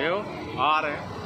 valeu, hora, hein?